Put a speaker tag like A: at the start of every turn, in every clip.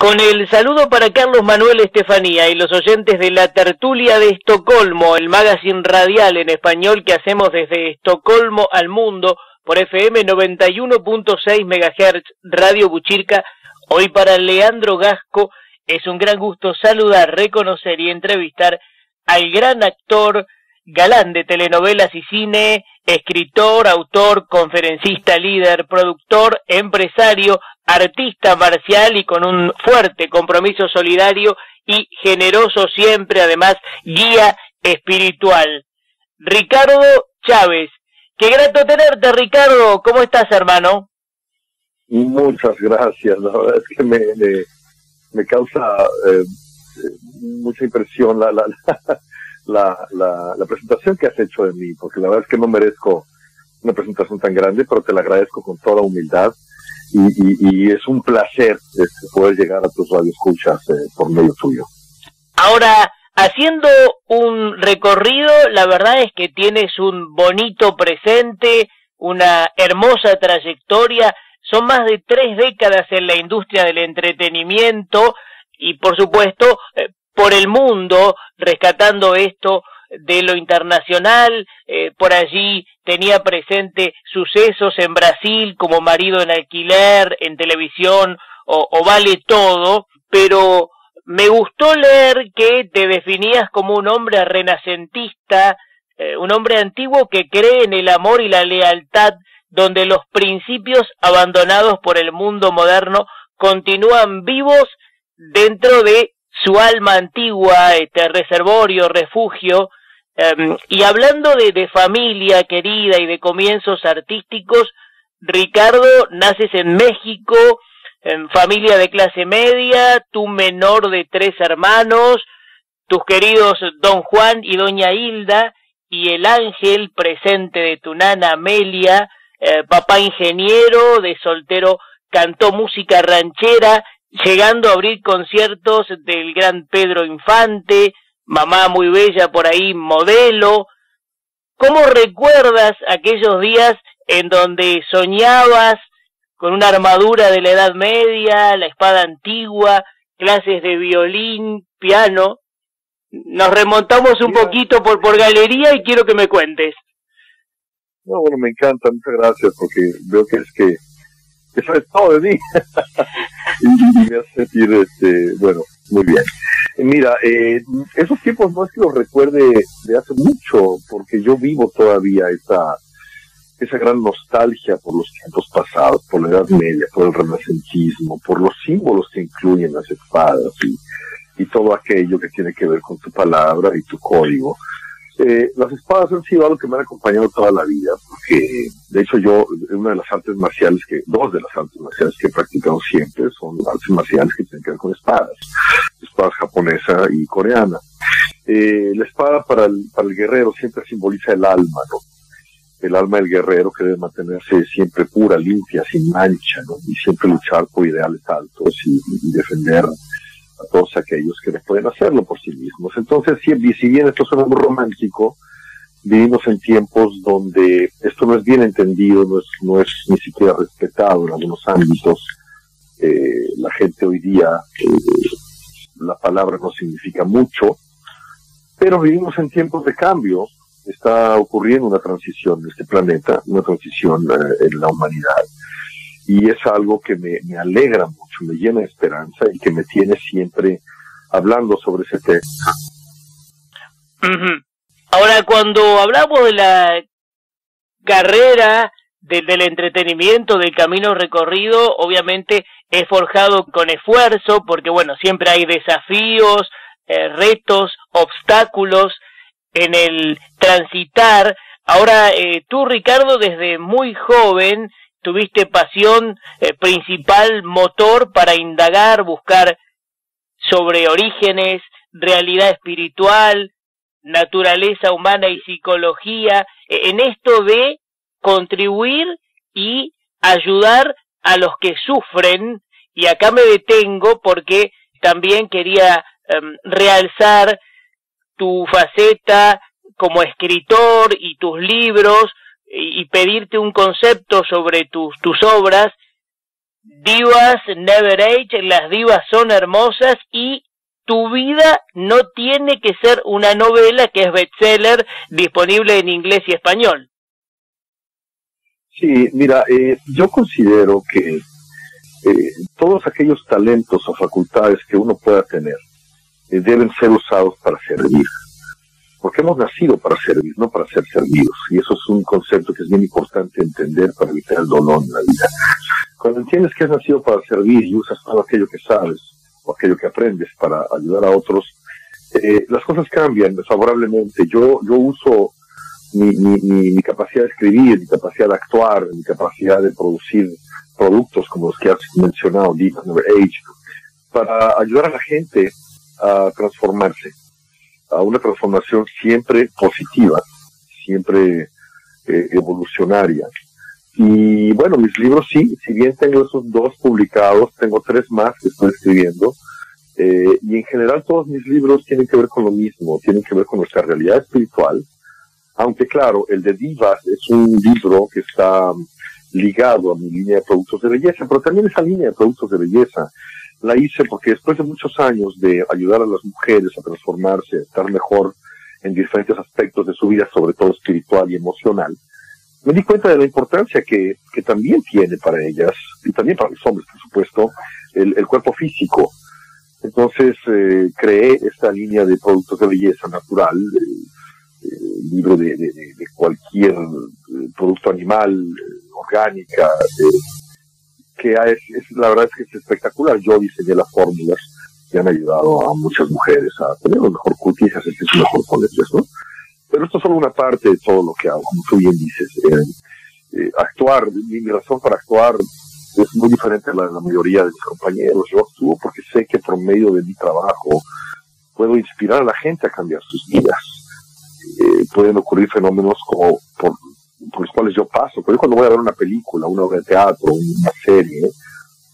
A: Con el saludo para Carlos Manuel Estefanía y los oyentes de la tertulia de Estocolmo, el magazine radial en español que hacemos desde Estocolmo al mundo por FM 91.6 MHz Radio Buchirca. Hoy para Leandro Gasco es un gran gusto saludar, reconocer y entrevistar al gran actor galán de telenovelas y cine, escritor, autor, conferencista, líder, productor, empresario, artista marcial y con un fuerte compromiso solidario y generoso siempre, además, guía espiritual. Ricardo Chávez. Qué grato tenerte, Ricardo. ¿Cómo estás, hermano?
B: Muchas gracias. La verdad es que me, me, causa eh, mucha impresión la, la, la, la, la presentación que has hecho de mí, porque la verdad es que no merezco una presentación tan grande, pero te la agradezco con toda humildad y, es un placer este, poder llegar a tus radioescuchas eh, por medio tuyo.
A: Ahora, haciendo un recorrido, la verdad es que tienes un bonito presente, una hermosa trayectoria, son más de tres décadas en la industria del entretenimiento y por supuesto eh, por el mundo, rescatando esto de lo internacional, eh, por allí tenía presente sucesos en Brasil como marido en alquiler, en televisión o, vale todo, pero me gustó leer que te definías como un hombre renacentista, eh, un hombre antiguo que cree en el amor y la lealtad, donde los principios abandonados por el mundo moderno continúan vivos dentro de su alma antigua, este reservorio, refugio, Em, y hablando de, familia querida y de comienzos artísticos, Ricardo, naces en México, en familia de clase media, tú menor de tres hermanos, tus queridos don Juan y doña Hilda, y el ángel presente de tu nana Amelia, eh, papá ingeniero, de soltero cantó música ranchera, llegando a abrir conciertos del gran Pedro Infante, mamá muy bella por ahí, modelo. ¿Cómo recuerdas aquellos días en donde soñabas con una armadura de la Edad Media, la espada antigua, clases de violín, piano? Nos remontamos un poquito por, por galería y quiero que me cuentes.
B: No, bueno, me encanta, muchas gracias, porque veo que es que, eso es todo de mí. y, me hace sentir, este, bueno, muy bien. Mira, eh, esos tiempos no es que los recuerde de hace mucho, porque yo vivo todavía esa, esa gran nostalgia por los tiempos pasados, por la Edad Media, por el renacentismo, por los símbolos que incluyen las espadas y, y todo aquello que tiene que ver con tu palabra y tu código. Eh, las espadas han sido algo que me han acompañado toda la vida, porque de hecho yo, una de las artes marciales que, dos de las artes marciales que he practicado siempre son artes marciales que tienen que ver con espadas, espadas japonesa y coreana. Eh, la espada para el, para el guerrero siempre simboliza el alma, ¿no? El alma del guerrero que debe mantenerse siempre pura, limpia, sin mancha, ¿no? Y siempre luchar por ideales altos y, y defender a todos aquellos que no pueden hacerlo por sí mismos. Entonces, si, si bien esto suena muy romántico, vivimos en tiempos donde esto no es bien entendido, no es, no es ni siquiera respetado en algunos ámbitos. Eh, la gente hoy día, eh, la palabra no significa mucho, pero vivimos en tiempos de cambio. Está ocurriendo una transición en este planeta, una transición eh, en la humanidad y es algo que me, alegra mucho, me llena de esperanza y que me tiene siempre hablando sobre ese tema.
A: Ahora, cuando hablamos de la carrera del entretenimiento, del camino recorrido, obviamente es forjado con esfuerzo, porque bueno, siempre hay desafíos, eh, retos, obstáculos en el transitar. Ahora, eh, tú, Ricardo, desde muy joven, tuviste pasión eh, principal, motor para indagar, buscar sobre orígenes, realidad espiritual, naturaleza humana y psicología, e, en esto de contribuir y ayudar a los que sufren, y acá me detengo porque también quería em, realzar tu faceta como escritor y tus libros y pedirte un concepto sobre tus, tus obras, Divas Never Age, las divas son hermosas y tu vida no tiene que ser una novela que es bestseller disponible en inglés y español.
B: Sí, mira, eh, yo considero que eh, todos aquellos talentos o facultades que uno pueda tener eh, deben ser usados para servir. Porque hemos nacido para servir, no para ser servidos. Y eso es un concepto que es bien importante entender para evitar el dolor en la vida. Cuando entiendes que has nacido para servir y usas todo aquello que sabes o aquello que aprendes para ayudar a otros, eh, las cosas cambian favorablemente. Yo, yo uso mi, mi, mi, capacidad de escribir, mi capacidad de actuar, mi capacidad de producir productos como los que has mencionado, Deep Never Age, para ayudar a la gente a transformarse, a una transformación siempre positiva, siempre eh, evolucionaria. Y bueno, mis libros sí, si bien tengo esos dos publicados, tengo tres más que estoy escribiendo. Eh, y en general todos mis libros tienen que ver con lo mismo, tienen que ver con nuestra realidad espiritual. Aunque claro, el de Divas es un libro que está ligado a mi línea de productos de belleza, pero también esa línea de productos de belleza la hice porque después de muchos años de ayudar a las mujeres a transformarse, a estar mejor en diferentes aspectos de su vida, sobre todo espiritual y emocional, me di cuenta de la importancia que, que también tiene para ellas, y también para los hombres, por supuesto, el, el cuerpo físico. Entonces eh, creé esta línea de productos de belleza natural, libro de, de, de, cualquier eh, producto animal, eh, orgánica, que es, la verdad es que es espectacular. Yo diseñé las fórmulas que han ayudado a muchas mujeres a tener un mejor cutis y hacerse mejor con ¿no? Pero esto es solo una parte de todo lo que hago, como tú bien dices. Eh, actuar, mi, razón para actuar es muy diferente a la de la mayoría de mis compañeros. Yo actúo porque sé que por medio de mi trabajo puedo inspirar a la gente a cambiar sus vidas. Eh, pueden ocurrir fenómenos como por por los cuales yo paso, pero yo cuando voy a ver una película, una obra de teatro, una serie,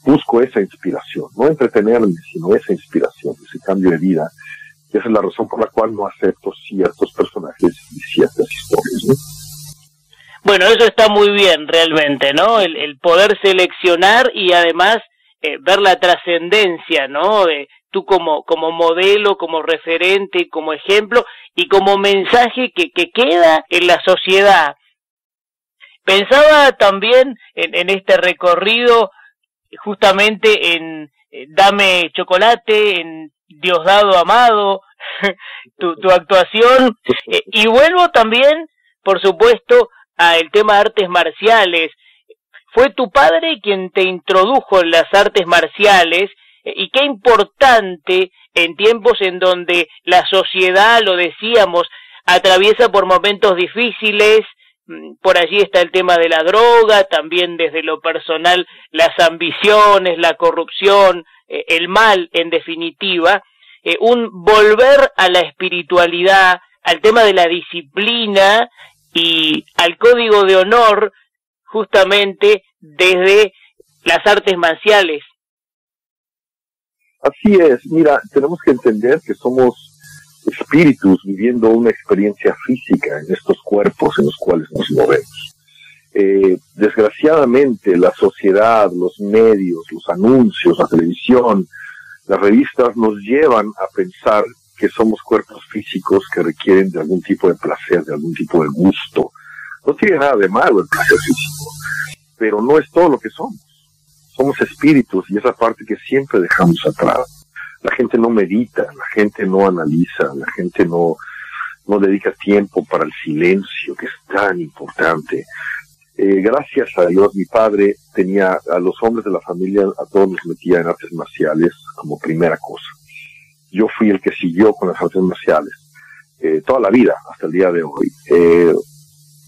B: busco esa inspiración, no entretenerme, sino esa inspiración, ese cambio de vida. Y esa es la razón por la cual no acepto ciertos personajes y ciertas historias.
A: Bueno, eso está muy bien realmente, ¿no? El, poder seleccionar y además eh, ver la trascendencia, ¿no? De, tú como, como modelo, como referente, como ejemplo y como mensaje que queda en la sociedad Pensaba también en, este recorrido justamente en eh, Dame Chocolate, en Diosdado Amado, tu, tu actuación, eh, y vuelvo también, por supuesto, al tema de artes marciales. Fue tu padre quien te introdujo en las artes marciales, eh, y qué importante en tiempos en donde la sociedad, lo decíamos, atraviesa por momentos difíciles, por allí está el tema de la droga, también desde lo personal las ambiciones, la corrupción, eh, el mal en definitiva, eh, un volver a la espiritualidad, al tema de la disciplina y al código de honor justamente desde las artes marciales.
B: Así es, mira, tenemos que entender que somos espíritus viviendo una experiencia física en estos cuerpos en los cuales nos movemos. Eh, desgraciadamente la sociedad, los medios, los anuncios, la televisión, las revistas nos llevan a pensar que somos cuerpos físicos que requieren de algún tipo de placer, de algún tipo de gusto. No tiene nada de malo el placer físico, pero no es todo lo que somos. Somos espíritus y esa parte que siempre dejamos atrás la gente no medita, la gente no analiza, la gente no, no dedica tiempo para el silencio, que es tan importante. Eh, gracias a Dios, mi padre tenía a los hombres de la familia, a todos nos metía en artes marciales como primera cosa. Yo fui el que siguió con las artes marciales eh, toda la vida, hasta el día de hoy. Eh,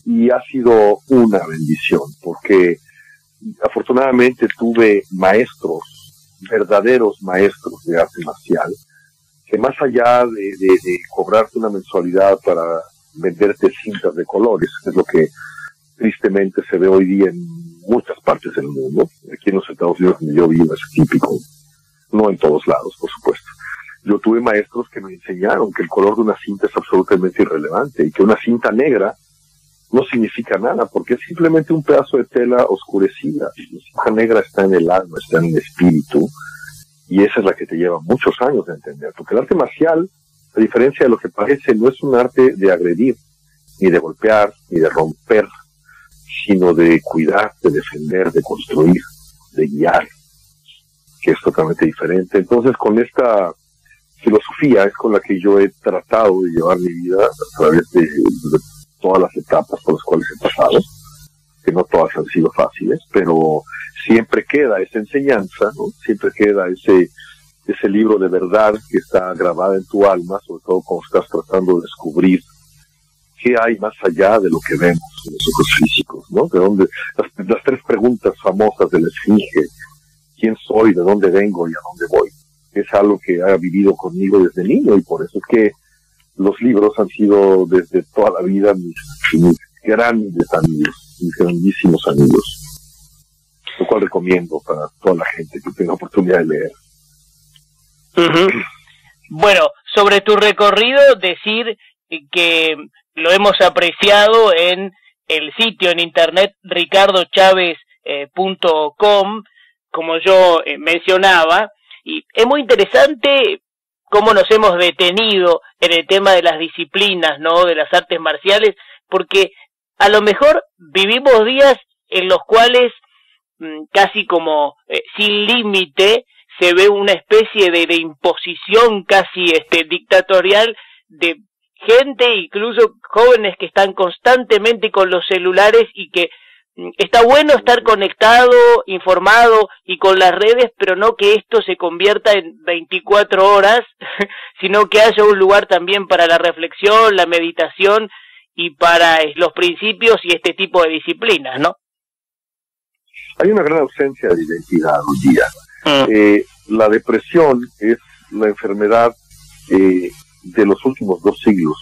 B: y ha sido una bendición, porque afortunadamente tuve maestros verdaderos maestros de arte marcial, que más allá de, cobrarte una mensualidad para venderte cintas de colores, que es lo que tristemente se ve hoy día en muchas partes del mundo, aquí en los Estados Unidos donde yo vivo es típico, no en todos lados, por supuesto. Yo tuve maestros que me enseñaron que el color de una cinta es absolutamente irrelevante y que una cinta negra no significa nada, porque es simplemente un pedazo de tela oscurecida. La negra está en el alma, está en el espíritu, y esa es la que te lleva muchos años de entender. Porque el arte marcial, a diferencia de lo que parece, no es un arte de agredir, ni de golpear, ni de romper, sino de cuidar, de defender, de construir, de guiar, que es totalmente diferente. Entonces, con esta filosofía es con la que yo he tratado de llevar mi vida a través de, todas las etapas por las cuales he pasado, que no todas han sido fáciles, pero siempre queda esa enseñanza, siempre queda ese, ese libro de verdad que está grabado en tu alma, sobre todo cuando estás tratando de descubrir qué hay más allá de lo que vemos en los ojos físicos, ¿no? De dónde, las, las tres preguntas famosas de la esfinge, quién soy, de dónde vengo y a dónde voy es algo que ha vivido conmigo desde niño y por eso es que los libros han sido desde toda la vida mis, grandes amigos, mis grandísimos amigos, lo cual recomiendo para toda la gente que tenga oportunidad de leer.
A: Bueno, sobre tu recorrido, decir que lo hemos apreciado en el sitio en internet ricardochávez.com, como yo eh, mencionaba, y es muy interesante cómo nos hemos detenido en el tema de las disciplinas, ¿no? De las artes marciales, porque a lo mejor vivimos días en los cuales mm, casi como eh, sin límite se ve una especie de, de, imposición casi este dictatorial de gente, incluso jóvenes que están constantemente con los celulares y que está bueno estar conectado, informado y con las redes, pero no que esto se convierta en 24 horas, sino que haya un lugar también para la reflexión, la meditación y para los principios y este tipo de disciplinas, ¿no?
B: Hay una gran ausencia de identidad hoy día. Mm. Eh, la depresión es la enfermedad eh, de los últimos dos siglos,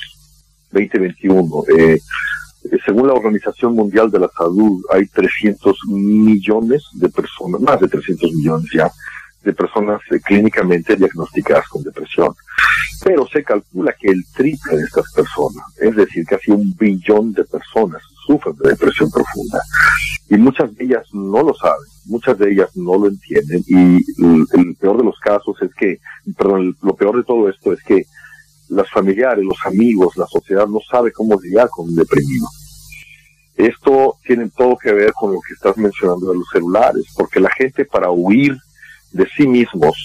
B: 2021. Eh, eh, según la Organización Mundial de la Salud, hay 300 millones de personas, más de 300 millones ya, de personas eh, clínicamente diagnosticadas con depresión. Pero se calcula que el triple de estas personas, es decir, casi un billón de personas, sufren de depresión profunda. Y muchas de ellas no lo saben, muchas de ellas no lo entienden. Y el, peor de los casos es que, perdón, lo peor de todo esto es que las familiares, los amigos, la sociedad no sabe cómo lidiar con un deprimido. Esto tiene todo que ver con lo que estás mencionando de los celulares, porque la gente para huir de sí mismos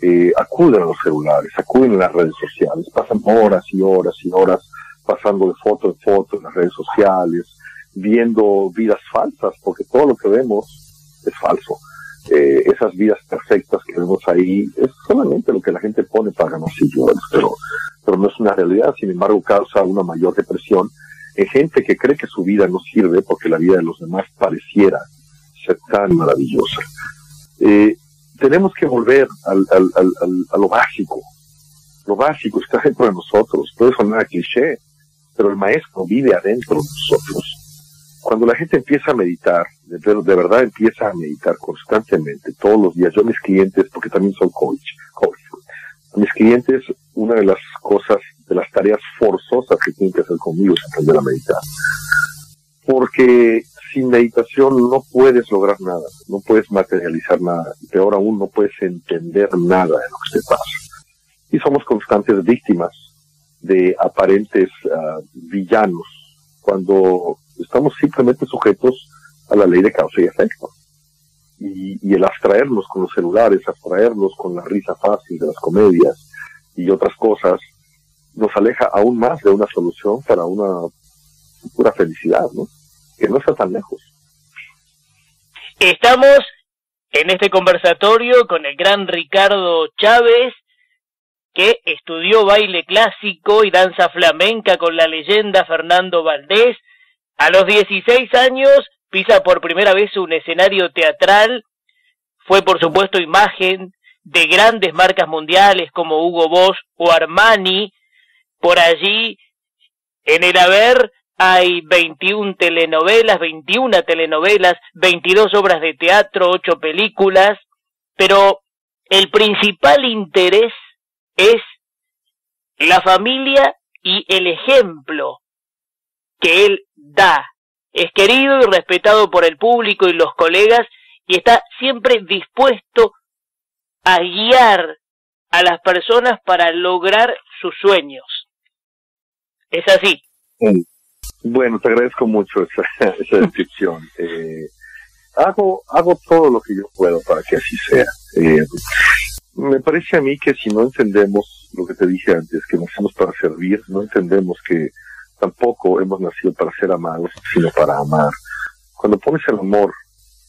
B: eh, acuden a los celulares, acuden a las redes sociales, pasan horas y horas y horas pasando de foto en foto en las redes sociales, viendo vidas falsas, porque todo lo que vemos es falso. Eh, esas vidas perfectas que vemos ahí es solamente lo que la gente pone para ganar seguidores, pero, pero no es una realidad, sin embargo causa una mayor depresión en gente que cree que su vida no sirve porque la vida de los demás pareciera ser tan maravillosa. Eh, tenemos que volver al, al, al, a lo básico. Lo básico está dentro de nosotros, puede sonar cliché, pero el maestro vive adentro de nosotros cuando la gente empieza a meditar, de, de, verdad empieza a meditar constantemente, todos los días, yo a mis clientes, porque también soy coach, coach, a mis clientes, una de las cosas, de las tareas forzosas que tienen que hacer conmigo es aprender a meditar. Porque sin meditación no puedes lograr nada, no puedes materializar nada, peor aún no puedes entender nada de lo que te pasa. Y somos constantes víctimas de aparentes uh, villanos cuando estamos simplemente sujetos a la ley de causa y efecto. Y, el abstraernos con los celulares, abstraernos con la risa fácil de las comedias y otras cosas, nos aleja aún más de una solución para una pura felicidad, ¿no? Que no está tan lejos.
A: Estamos en este conversatorio con el gran Ricardo Chávez, que estudió baile clásico y danza flamenca con la leyenda Fernando Valdés, a los 16 años pisa por primera vez un escenario teatral, fue por supuesto imagen de grandes marcas mundiales como Hugo Boss o Armani. Por allí, en el haber hay 21 telenovelas, 21 telenovelas, 22 obras de teatro, 8 películas, pero el principal interés es la familia y el ejemplo que él da. Es querido y respetado por el público y los colegas y está siempre dispuesto a guiar a las personas para lograr sus sueños. Es así.
B: Bueno, te agradezco mucho esa, esa descripción. Eh, hago, hago todo lo que yo puedo para que así sea. Eh, me parece a mí que si no entendemos lo que te dije antes, que nacemos para servir, no entendemos que tampoco hemos nacido para ser amados, sino para amar. Cuando pones el amor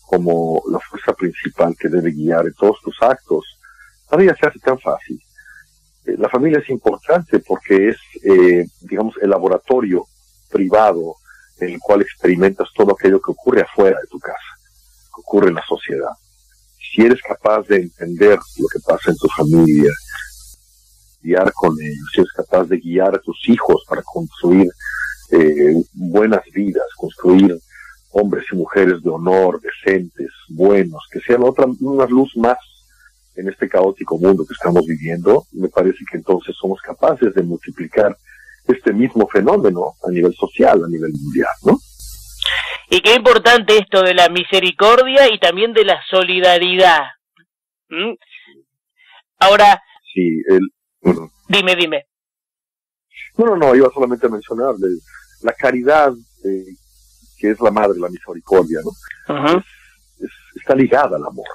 B: como la fuerza principal que debe guiar en todos tus actos, la vida se hace tan fácil. Eh, la familia es importante porque es, eh, digamos, el laboratorio privado en el cual experimentas todo aquello que ocurre afuera de tu casa, que ocurre en la sociedad. Si eres capaz de entender lo que pasa en tu familia, guiar con ellos, si eres capaz de guiar a tus hijos para construir eh, buenas vidas, construir hombres y mujeres de honor, decentes, buenos, que sean otra, una luz más en este caótico mundo que estamos viviendo, me parece que entonces somos capaces de multiplicar este mismo fenómeno a nivel social, a nivel mundial, ¿no?
A: Y qué importante esto de la misericordia y también de la solidaridad. ¿Mm? Ahora.
B: Sí, el.
A: Dime, dime.
B: No, no, no, iba solamente a mencionar la caridad, eh, que es la madre la misericordia, ¿no? está ligada al amor.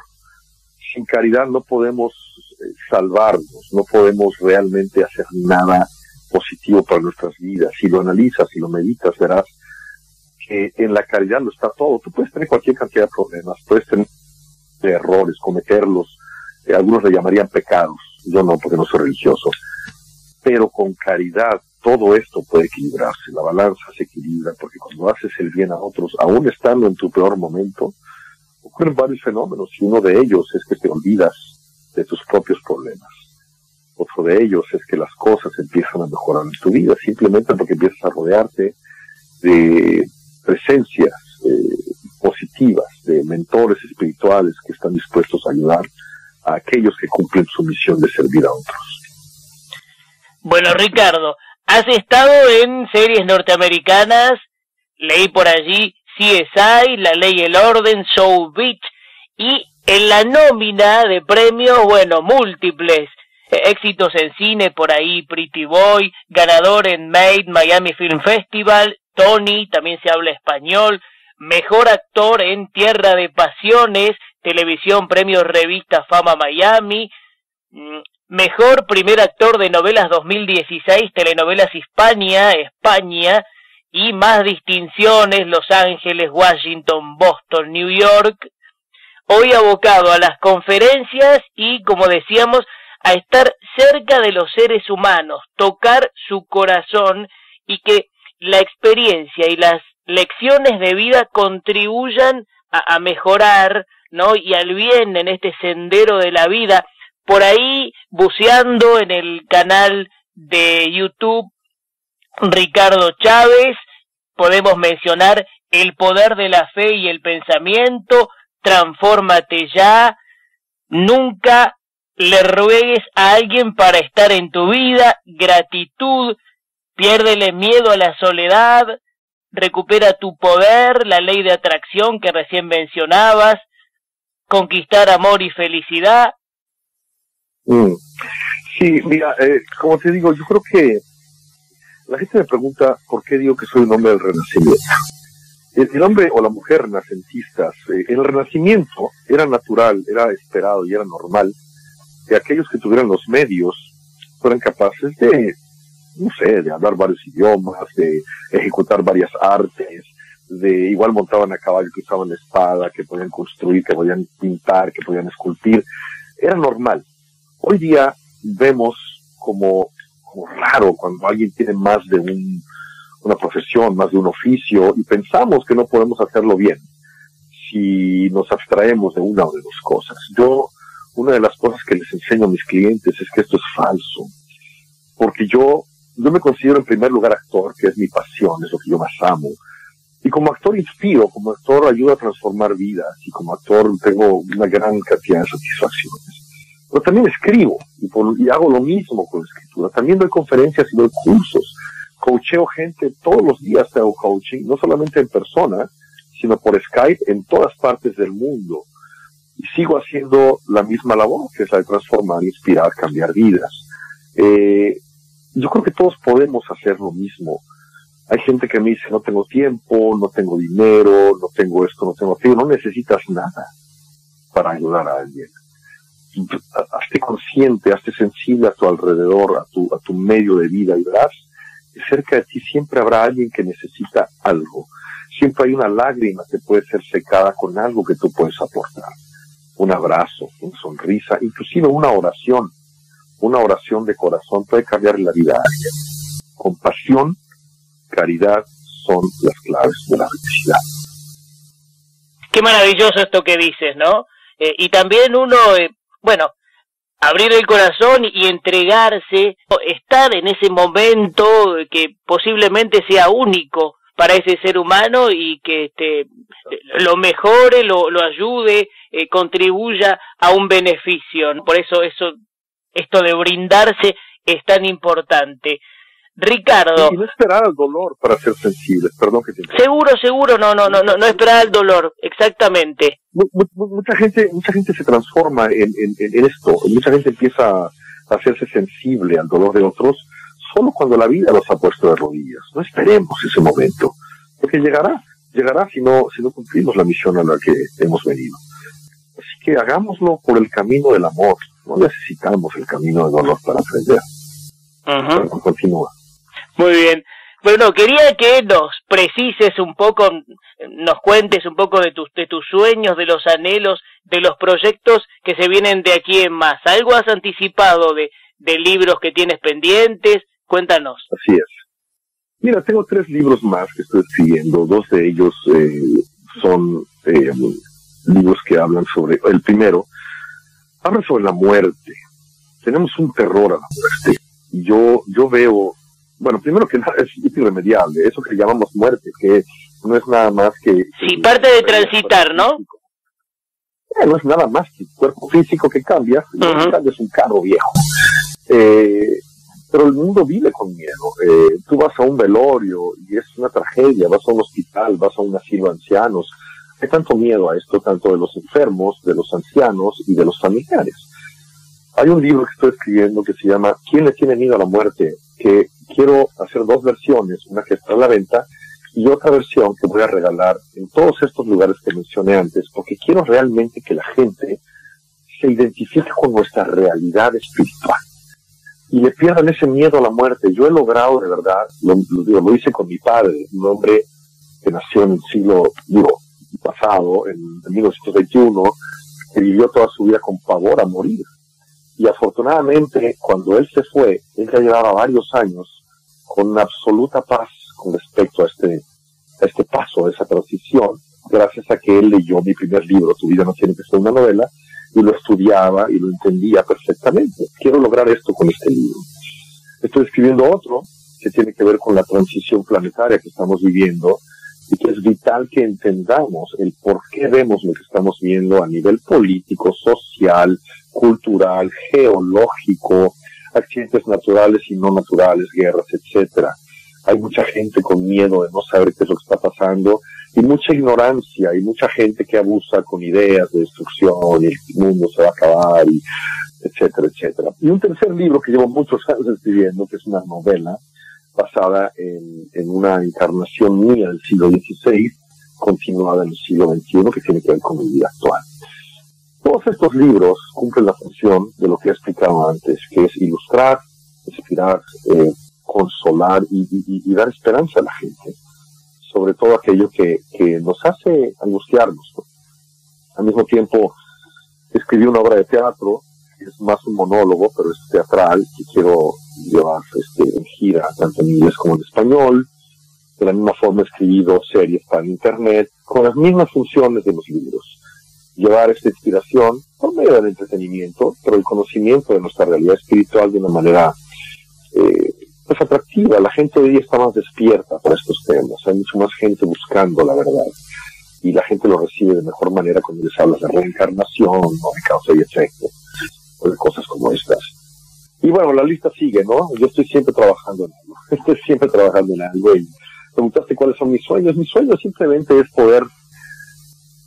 B: Sin caridad no podemos eh, salvarnos, no podemos realmente hacer nada positivo para nuestras vidas. Si lo analizas, si lo meditas, verás que en la caridad lo está todo. Tú puedes tener cualquier cantidad de problemas, puedes tener errores, cometerlos, eh, algunos le llamarían pecados, yo no, porque no soy religioso, pero con caridad todo esto puede equilibrarse, la balanza se equilibra, porque cuando haces el bien a otros, aún estando en tu peor momento, ocurren varios fenómenos y uno de ellos es que te olvidas de tus propios problemas. Otro de ellos es que las cosas empiezan a mejorar en tu vida, simplemente porque empiezas a rodearte de presencias eh, positivas, de mentores espirituales que están dispuestos a ayudar a aquellos que cumplen su misión de servir a otros.
A: Bueno, Ricardo, has estado en series norteamericanas, leí por allí CSI, La Ley y el Orden, Show Beach, y en la nómina de premios, bueno, múltiples éxitos en cine, por ahí Pretty Boy, ganador en Made Miami Film Festival, Tony, también se habla español, mejor actor en Tierra de Pasiones, televisión, premios revista Fama Miami, mm, mejor primer actor de novelas 2016, telenovelas Hispania, España, y más distinciones, Los Ángeles, Washington, Boston, New York, hoy abocado a las conferencias y, como decíamos, a estar cerca de los seres humanos, tocar su corazón y que la experiencia y las lecciones de vida contribuyan a, mejorar, ¿no? Y al bien en este sendero de la vida. Por ahí, buceando en el canal de YouTube Ricardo Chávez, podemos mencionar el poder de la fe y el pensamiento, transfórmate ya, nunca le ruegues a alguien para estar en tu vida, gratitud, piérdele miedo a la soledad, recupera tu poder, la ley de atracción que recién mencionabas, conquistar amor y felicidad.
B: Mm. Sí, mira, eh, como te digo, yo creo que la gente me pregunta por qué digo que soy un hombre del renacimiento. El, hombre o la mujer renacentistas, eh, el renacimiento era natural, era esperado y era normal que aquellos que tuvieran los medios fueran capaces de, no sé, de hablar varios idiomas, de ejecutar varias artes, de igual montaban a caballo que usaban espada, que podían construir, que podían pintar, que podían esculpir. Era normal. Hoy día vemos como, raro cuando alguien tiene más de un, una profesión, más de un oficio, y pensamos que no podemos hacerlo bien si nos abstraemos de una o de dos cosas. Yo una de las cosas que les enseño a mis clientes es que esto es falso. Porque yo, yo me considero en primer lugar actor, que es mi pasión, es lo que yo más amo. Y como actor inspiro, como actor ayudo a transformar vidas y como actor tengo una gran cantidad de satisfacciones. Pero también escribo y, y hago lo mismo con la escritura. También doy conferencias y doy cursos coacheo gente todos los días, hago coaching, no solamente en persona, sino por Skype en todas partes del mundo. Y sigo haciendo la misma labor, que es la de transformar, inspirar, cambiar vidas. Eh, yo creo que todos podemos hacer lo mismo. Hay gente que me dice, no tengo tiempo, no tengo dinero, no tengo esto, no tengo aquello. No necesitas nada para ayudar a alguien. Hazte consciente, hazte sensible a tu alrededor, a tu, a tu medio de vida y verás que cerca de ti siempre habrá alguien que necesita algo. Siempre hay una lágrima que puede ser secada con algo que tú puedes aportar. Un abrazo, una sonrisa, inclusive una oración una oración de corazón puede cambiar la vida a alguien. Compasión, caridad son las claves de la felicidad.
A: Qué maravilloso esto que dices, ¿no? Eh, y también uno, eh, bueno, abrir el corazón y entregarse, estar en ese momento que posiblemente sea único para ese ser humano y que este, lo mejore, lo, ayude, eh, contribuya a un beneficio. Por eso eso esto de brindarse es tan importante. Ricardo.
B: Y no esperar al dolor para ser sensible, perdón que te
A: Seguro, seguro, no, no, no, no, no esperar al dolor, exactamente.
B: Mucha gente, mucha gente se transforma en, en, esto, mucha gente empieza a hacerse sensible al dolor de otros solo cuando la vida los ha puesto de rodillas. No esperemos ese momento, porque llegará, llegará si no, si no cumplimos la misión a la que hemos venido. Así que hagámoslo por el camino del amor, no necesitamos el camino de dolor para aprender. continúa.
A: Muy bien. Bueno, quería que nos precises un poco, nos cuentes un poco de tus, de tus sueños, de los anhelos, de los proyectos que se vienen de aquí en más. ¿Algo has anticipado de, de libros que tienes pendientes? Cuéntanos.
B: Así es. Mira, tengo tres libros más que estoy escribiendo. Dos de ellos eh, son eh, libros que hablan sobre, el primero habla sobre la muerte. Tenemos un terror a la muerte. Yo, yo veo, bueno, primero que nada es irremediable, eso que llamamos muerte, que no es nada más que...
A: sí, parte de transitar, ¿no?
B: Eh, no es nada más que el cuerpo físico que cambia, y es un carro viejo. Eh, pero el mundo vive con miedo. Eh, tú vas a un velorio y es una tragedia, vas a un hospital, vas a un asilo de ancianos, hay tanto miedo a esto, tanto de los enfermos, de los ancianos y de los familiares. Hay un libro que estoy escribiendo que se llama ¿Quién le tiene miedo a la muerte? que quiero hacer dos versiones, una que está a la venta y otra versión que voy a regalar en todos estos lugares que mencioné antes, porque quiero realmente que la gente se identifique con nuestra realidad espiritual y le pierdan ese miedo a la muerte. Yo he logrado, de verdad, lo, lo, hice con mi padre, un hombre que nació en el siglo, digo, pasado, en, 1921, que vivió toda su vida con pavor a morir. Y afortunadamente, cuando él se fue, él ya llevaba varios años con absoluta paz con respecto a este, a este paso, a esa transición, gracias a que él leyó mi primer libro, Tu vida no tiene que ser una novela, y lo estudiaba y lo entendía perfectamente. Quiero lograr esto con este libro. Estoy escribiendo otro que tiene que ver con la transición planetaria que estamos viviendo y que es vital que entendamos el por qué vemos lo que estamos viendo a nivel político, social, cultural, geológico, accidentes naturales y no naturales, guerras, etcétera. Hay mucha gente con miedo de no saber qué es lo que está pasando y mucha ignorancia y mucha gente que abusa con ideas de destrucción y el mundo se va a acabar y etcétera, etcétera. Y un tercer libro que llevo muchos años escribiendo, que es una novela, basada en, una encarnación mía del siglo XVI, continuada en el siglo XXI, que tiene que ver con el día actual. Todos estos libros cumplen la función de lo que he explicado antes, que es ilustrar, inspirar, eh, consolar y, dar esperanza a la gente, sobre todo aquello que, nos hace angustiarnos. Al mismo tiempo, escribí una obra de teatro, es más un monólogo, pero es teatral, que quiero llevar este, en gira, tanto en inglés como en español. De la misma forma he escribido series para internet, con las mismas funciones de los libros. Llevar esta inspiración por medio del entretenimiento, pero el conocimiento de nuestra realidad espiritual de una manera eh, pues atractiva. La gente hoy día está más despierta para estos temas. Hay mucho más gente buscando la verdad. Y la gente lo recibe de mejor manera cuando les hablas de reencarnación o de causa y efecto, de cosas como estas. Y bueno, la lista sigue, ¿no? Yo estoy siempre trabajando en ello. estoy siempre trabajando en algo y preguntaste cuáles son mis sueños. Mi sueño simplemente es poder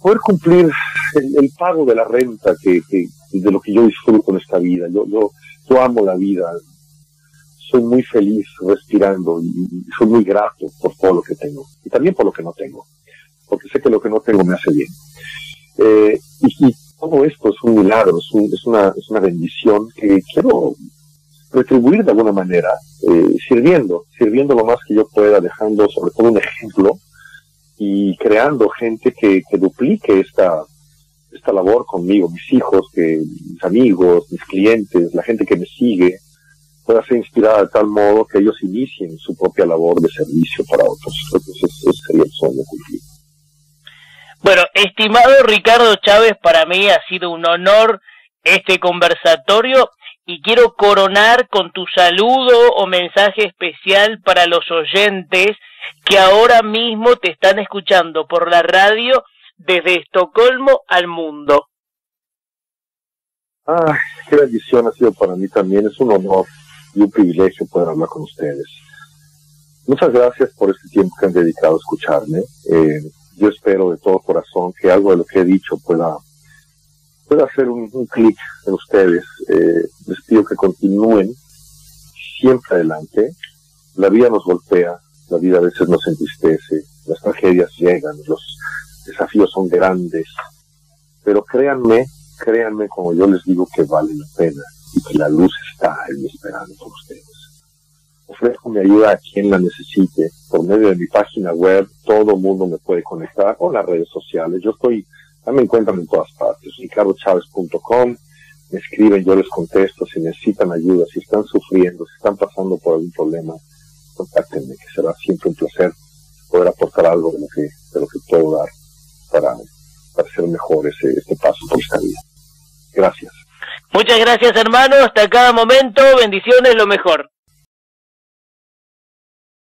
B: poder cumplir el, pago de la renta que, de lo que yo disfruto en esta vida. Yo, yo, yo amo la vida. Soy muy feliz respirando y, soy muy grato por todo lo que tengo y también por lo que no tengo, porque sé que lo que no tengo me hace bien. Eh, y, todo esto es un milagro, es, es, una, es una bendición que quiero retribuir de alguna manera, eh, sirviendo, sirviendo lo más que yo pueda, dejando sobre todo un ejemplo y creando gente que, que duplique esta, esta labor conmigo, mis hijos, que, mis amigos, mis clientes, la gente que me sigue, pueda ser inspirada de tal modo que ellos inicien su propia labor de servicio para otros. Entonces, ese sería el sueño cumplir.
A: Bueno, estimado Ricardo Chávez, para mí ha sido un honor este conversatorio y quiero coronar con tu saludo o mensaje especial para los oyentes que ahora mismo te están escuchando por la radio desde Estocolmo al mundo.
B: Ah, qué bendición ha sido para mí también. Es un honor y un privilegio poder hablar con ustedes. Muchas gracias por este tiempo que han dedicado a escucharme. Eh, yo espero de todo corazón que algo de lo que he dicho pueda, pueda hacer un, clic en ustedes. Eh, les pido que continúen siempre adelante. La vida nos golpea, la vida a veces nos entristece, las tragedias llegan, los desafíos son grandes, pero créanme, créanme como yo les digo que vale la pena y que la luz está en mi esperanza por ustedes. Ofrezco mi ayuda a quien la necesite. Por medio de mi página web, todo mundo me puede conectar con las redes sociales. Yo estoy, ya me encuentran en todas partes. ricardochavez.com, me escriben, yo les contesto si necesitan ayuda, si están sufriendo, si están pasando por algún problema, contáctenme, que será siempre un placer poder aportar algo de lo que, de lo que puedo dar para, para hacer mejor ese, este paso por esta vida. Gracias.
A: Muchas gracias hermano, hasta cada momento, bendiciones, lo mejor.